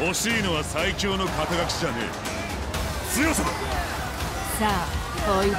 欲しいのは最強の肩書きじゃねえ。強さだ。さあおいで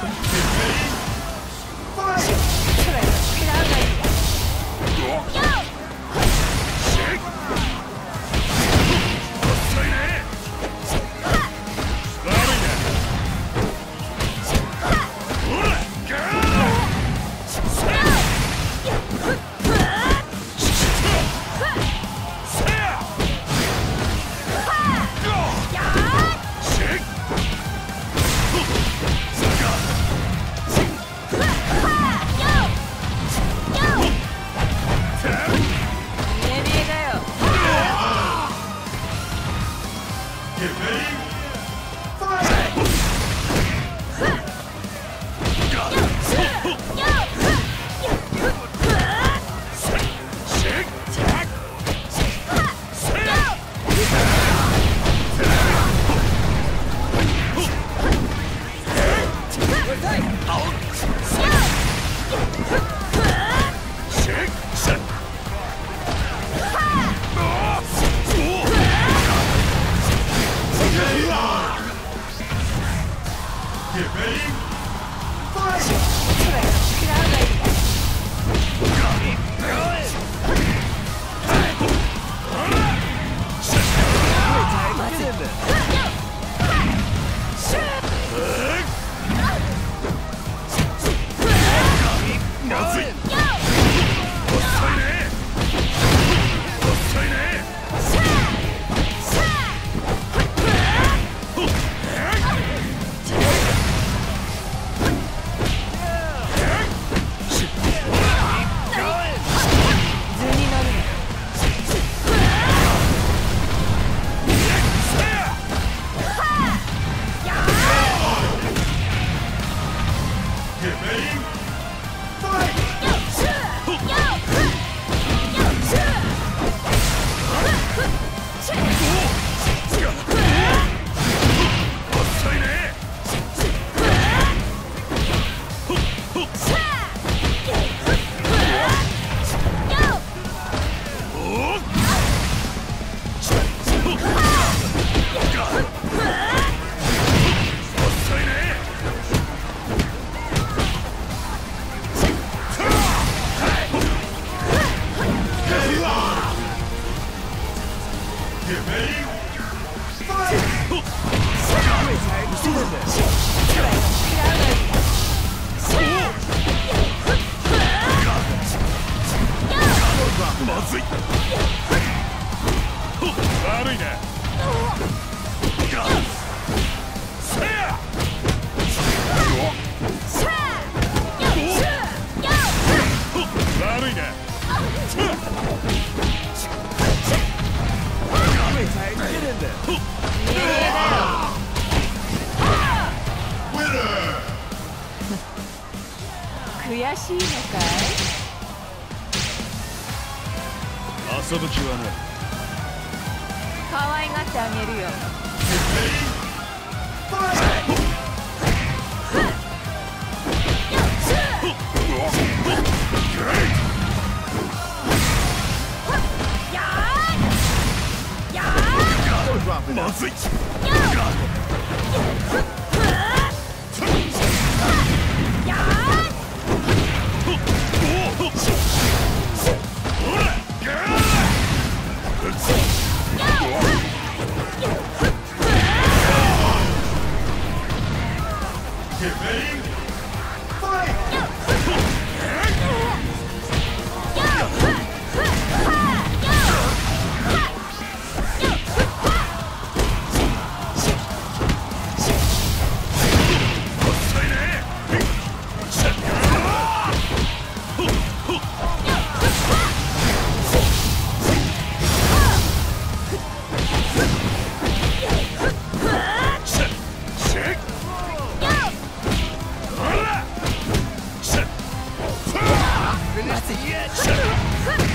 悔しいのかい？遊ぶ気はない。可愛がってあげるよ。まずい。Get ready? that's it. Yeah,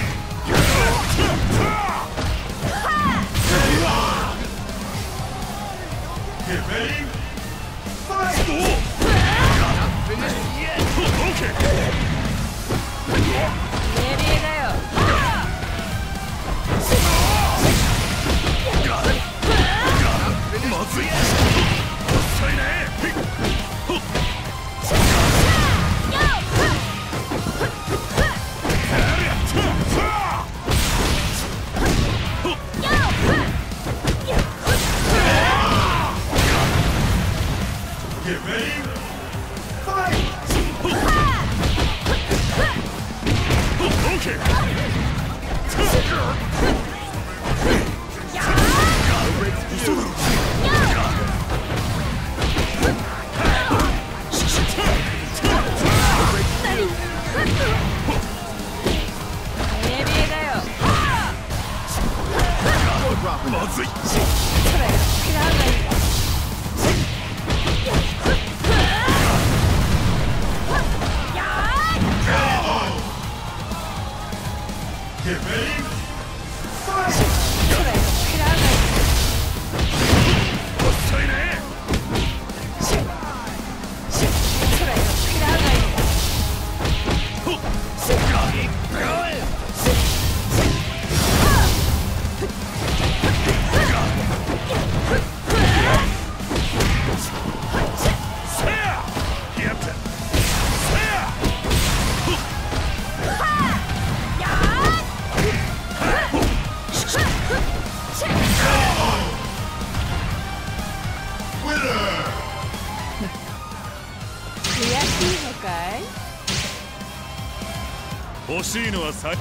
欲しいのはさ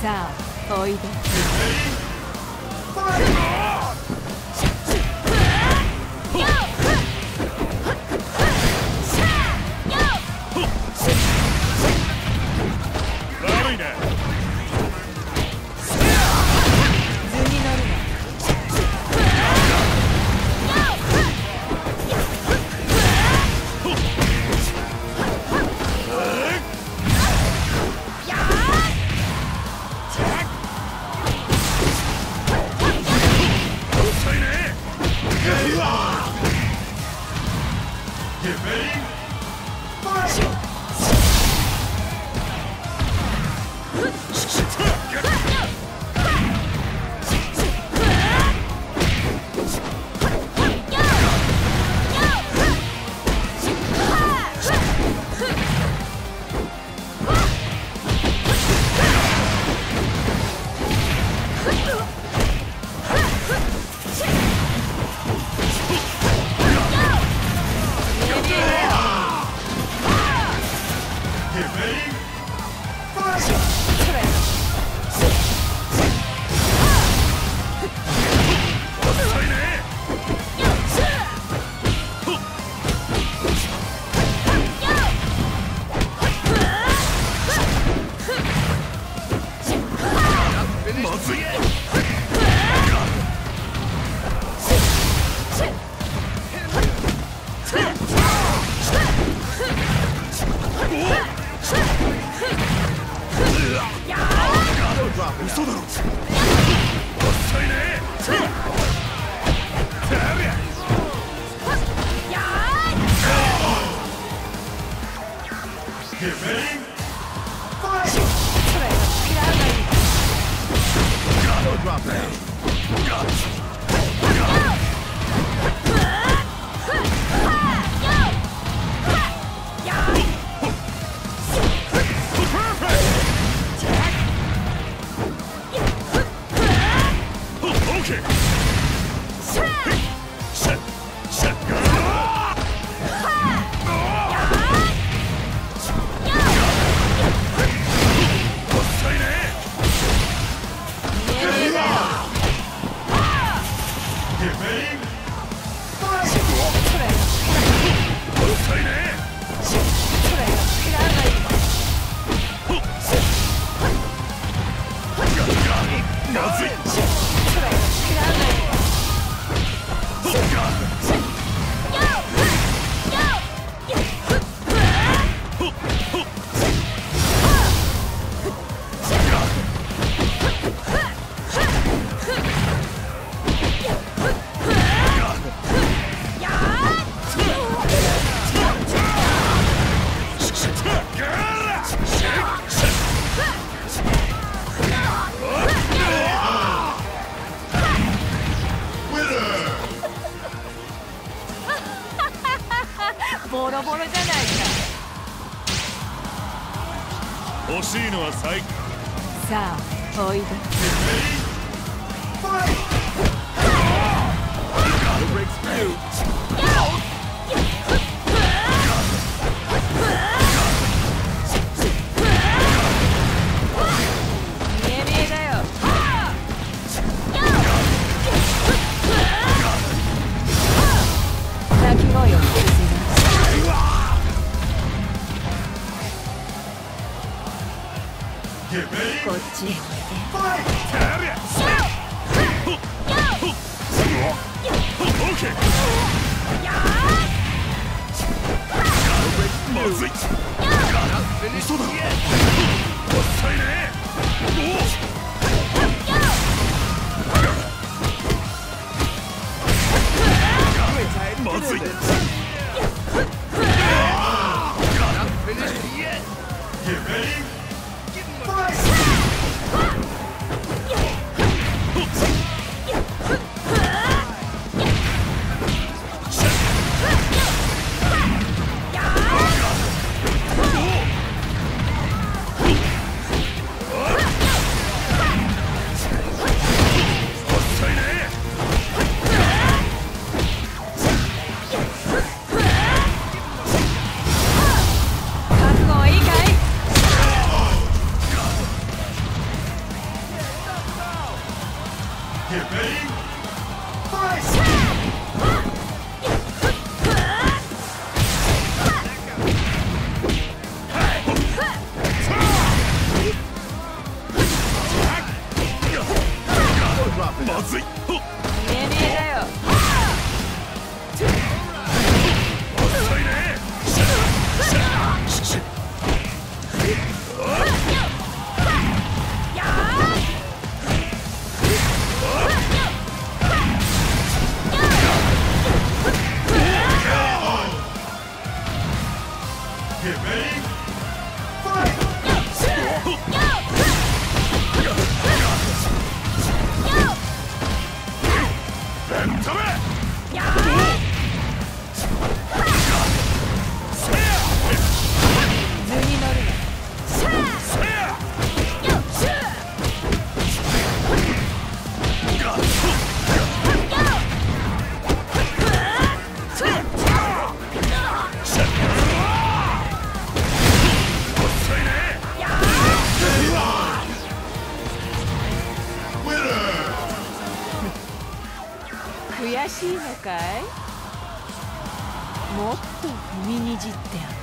さあおいで。ファイト Get ready, fight! Auto-dropper! どこじゃないか。欲しいのは最高。さあおいで。ファイトまずい嘘だ。抑えねおしいのかい？もっと踏みにじってある。